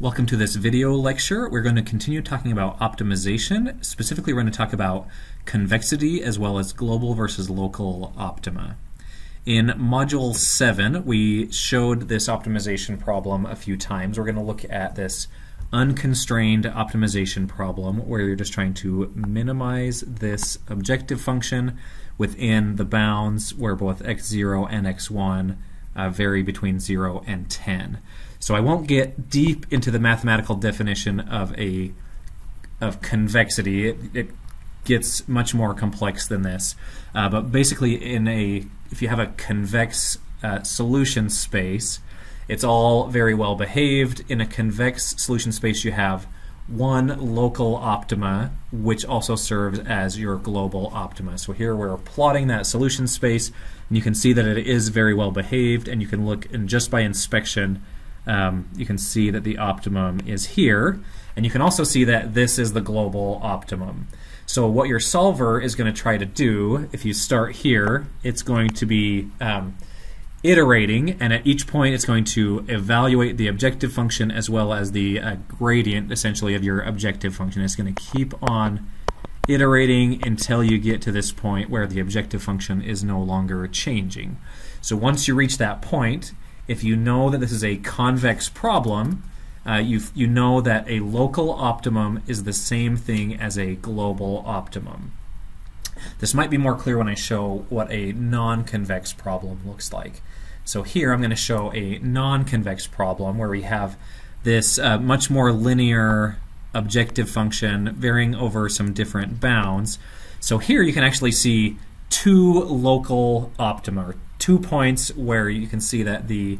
Welcome to this video lecture. We're going to continue talking about optimization. Specifically, we're going to talk about convexity as well as global versus local optima. In Module 7, we showed this optimization problem a few times. We're going to look at this unconstrained optimization problem where you're just trying to minimize this objective function within the bounds where both x0 and x1 uh, vary between 0 and 10. So I won't get deep into the mathematical definition of a of convexity. It, it gets much more complex than this. Uh, but basically, in a if you have a convex uh, solution space, it's all very well behaved. In a convex solution space, you have one local optima, which also serves as your global optima. So here we're plotting that solution space, and you can see that it is very well behaved, and you can look, and just by inspection, um, you can see that the optimum is here. And you can also see that this is the global optimum. So what your solver is going to try to do, if you start here, it's going to be um, iterating, and at each point it's going to evaluate the objective function as well as the uh, gradient, essentially, of your objective function. It's going to keep on iterating until you get to this point where the objective function is no longer changing. So once you reach that point, if you know that this is a convex problem, uh, you, you know that a local optimum is the same thing as a global optimum. This might be more clear when I show what a non-convex problem looks like. So here I'm going to show a non-convex problem where we have this uh, much more linear objective function varying over some different bounds. So here you can actually see two local optima, two points where you can see that the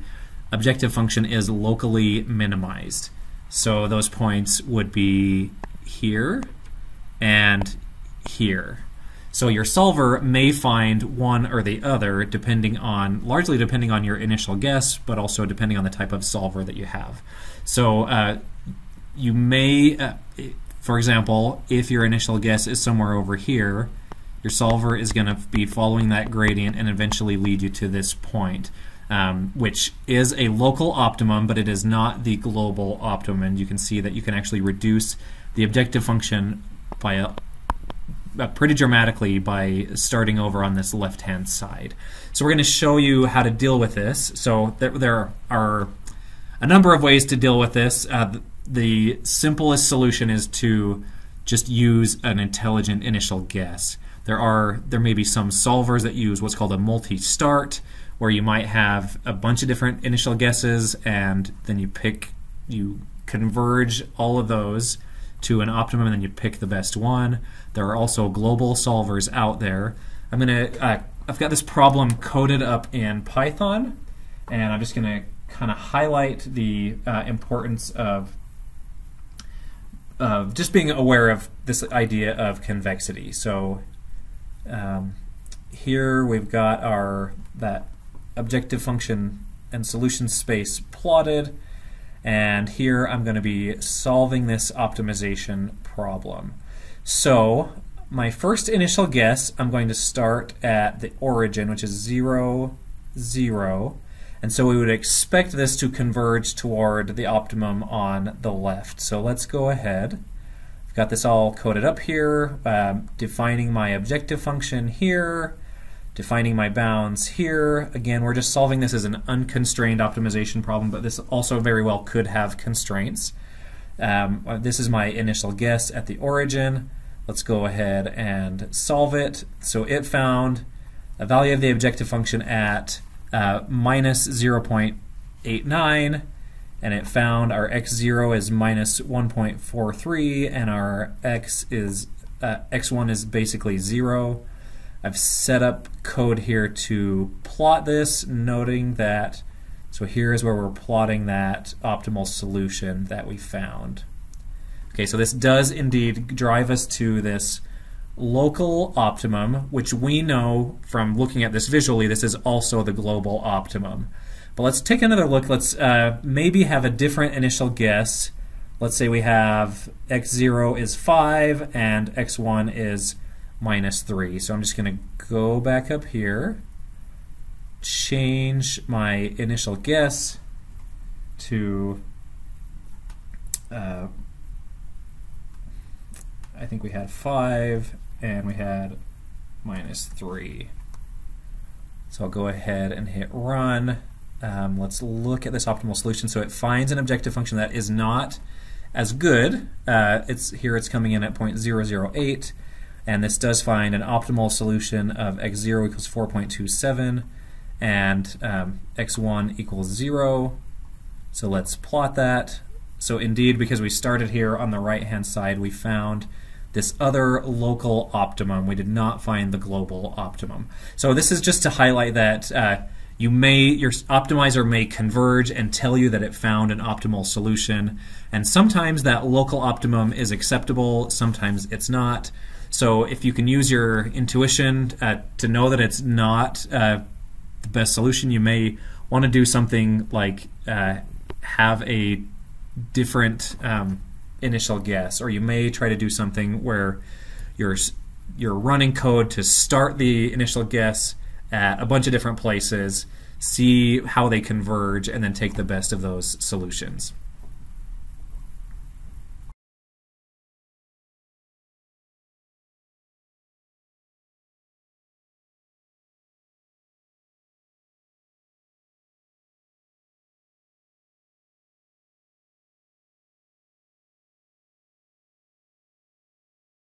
objective function is locally minimized. So those points would be here and here. So your solver may find one or the other depending on, largely depending on your initial guess, but also depending on the type of solver that you have. So uh, you may, uh, for example, if your initial guess is somewhere over here, your solver is going to be following that gradient and eventually lead you to this point, um, which is a local optimum, but it is not the global optimum. And you can see that you can actually reduce the objective function by a, pretty dramatically by starting over on this left-hand side. So we're going to show you how to deal with this. So there, there are a number of ways to deal with this. Uh, the simplest solution is to just use an intelligent initial guess. There are there may be some solvers that use what's called a multi-start, where you might have a bunch of different initial guesses, and then you pick you converge all of those to an optimum, and then you pick the best one. There are also global solvers out there. I'm gonna uh, I've got this problem coded up in Python, and I'm just gonna kind of highlight the uh, importance of uh, just being aware of this idea of convexity. So um, here we've got our that objective function and solution space plotted and here I'm going to be solving this optimization problem. So my first initial guess I'm going to start at the origin which is 0 0 and so we would expect this to converge toward the optimum on the left. So let's go ahead I've got this all coded up here, um, defining my objective function here, defining my bounds here. Again, we're just solving this as an unconstrained optimization problem, but this also very well could have constraints. Um, this is my initial guess at the origin. Let's go ahead and solve it. So it found a value of the objective function at uh, minus 0.89 and it found our x0 is minus 1.43 and our x is uh, x1 is basically 0. I've set up code here to plot this, noting that, so here is where we're plotting that optimal solution that we found. Okay, so this does indeed drive us to this local optimum, which we know from looking at this visually, this is also the global optimum. But let's take another look. Let's uh, maybe have a different initial guess. Let's say we have x0 is 5 and x1 is minus 3. So I'm just going to go back up here, change my initial guess to uh, I think we had 5 and we had minus 3. So I'll go ahead and hit run. Um, let's look at this optimal solution. So it finds an objective function that is not as good. Uh, it's Here it's coming in at 0.008, and this does find an optimal solution of x0 equals 4.27 and um, x1 equals 0. So let's plot that. So indeed, because we started here on the right-hand side, we found this other local optimum. We did not find the global optimum. So this is just to highlight that uh, you may your optimizer may converge and tell you that it found an optimal solution, and sometimes that local optimum is acceptable, sometimes it's not. So if you can use your intuition uh, to know that it's not uh, the best solution, you may want to do something like uh, have a different um, initial guess, or you may try to do something where you're you're running code to start the initial guess at a bunch of different places, see how they converge, and then take the best of those solutions.